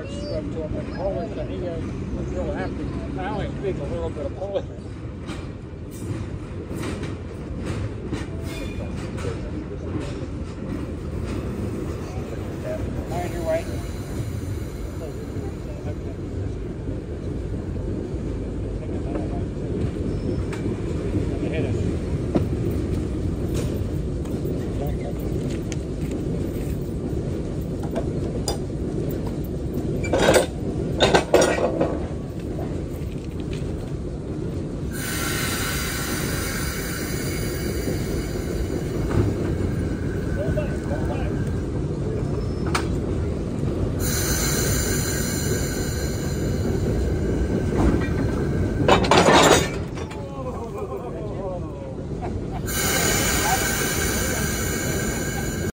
I he real happy. I only speak a little bit of Polish. Mind your weight.